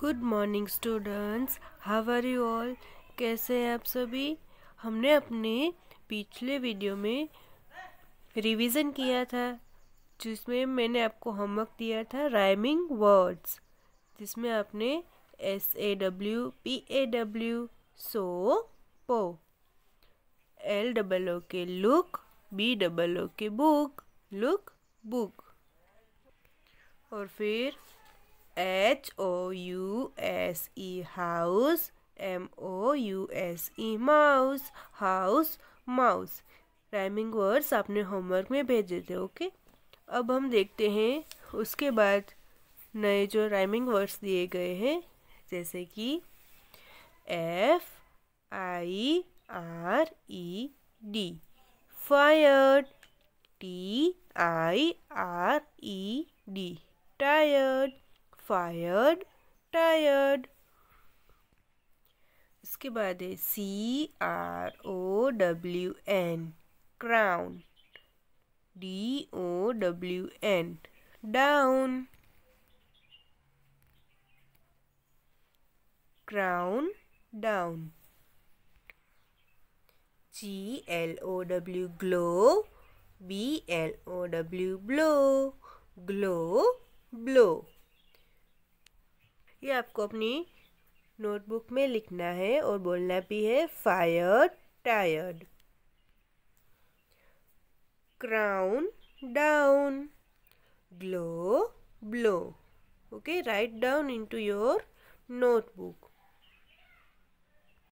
Good morning students how are you all कैसे हैं आप सभी? हमने अपने पिछले वीडियो में रिवीजन किया था, जिसमें मैंने आपको होमवर्क दिया था राइमिंग वर्ड्स जिसमें आपने S A W P A W saw paw L double ओ के लुक बी डबल ओ के बुक लुक बुक और फिर H O U S E house M O U S E mouse house mouse rhyming words आपने homework में भेजे थे okay अब हम देखते हैं उसके बाद नए जो राइमिंग वर्ड्स दिए गए हैं, जैसे कि F I R E D fired T I R E D tired fired tired इसके बाद है C R O W N crown D O W N down crown down G L O W glow B L O W blow glow blow ये आपको अपनी notebook में लिखना है और बोलना भी है fire tired. Crown, down. Glow, blow. Okay, write down into your notebook.